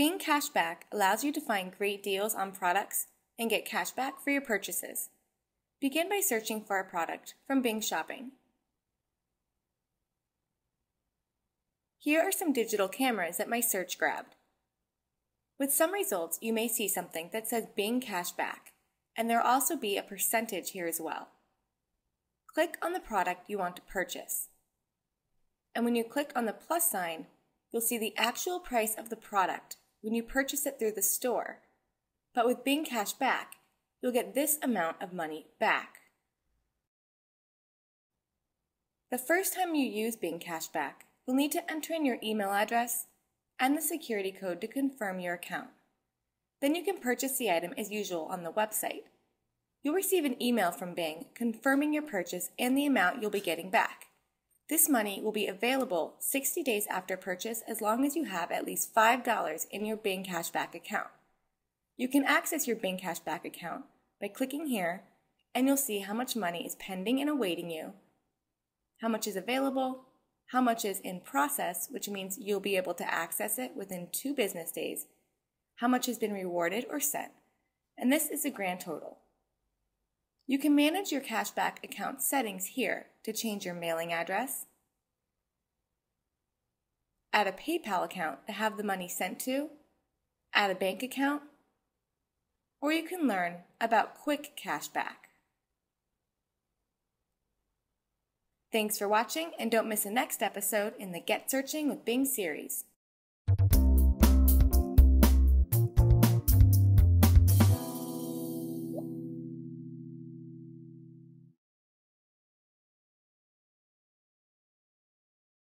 Bing Cashback allows you to find great deals on products and get cashback for your purchases. Begin by searching for a product from Bing Shopping. Here are some digital cameras that my search grabbed. With some results, you may see something that says Bing Cashback, and there will also be a percentage here as well. Click on the product you want to purchase. And when you click on the plus sign, you'll see the actual price of the product when you purchase it through the store. But with Bing Cashback, you'll get this amount of money back. The first time you use Bing Cashback, you'll need to enter in your email address and the security code to confirm your account. Then you can purchase the item as usual on the website. You'll receive an email from Bing confirming your purchase and the amount you'll be getting back. This money will be available 60 days after purchase as long as you have at least $5 in your Bing Cashback account. You can access your Bing Cashback account by clicking here and you'll see how much money is pending and awaiting you, how much is available, how much is in process, which means you'll be able to access it within two business days, how much has been rewarded or sent, and this is the grand total. You can manage your cashback account settings here to change your mailing address, add a PayPal account to have the money sent to, add a bank account, or you can learn about quick cashback. Thanks for watching and don't miss the next episode in the Get Searching with Bing series.